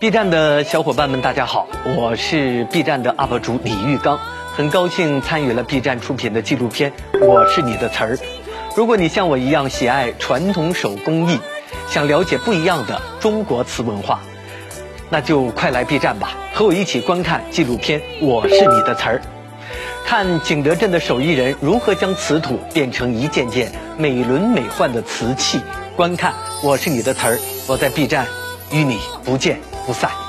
B 站的小伙伴们，大家好，我是 B 站的 UP 主李玉刚，很高兴参与了 B 站出品的纪录片《我是你的词儿》。如果你像我一样喜爱传统手工艺，想了解不一样的中国瓷文化，那就快来 B 站吧，和我一起观看纪录片《我是你的词儿》，看景德镇的手艺人如何将瓷土变成一件件美轮美奂的瓷器。观看《我是你的词儿》，我在 B 站与你不见不散。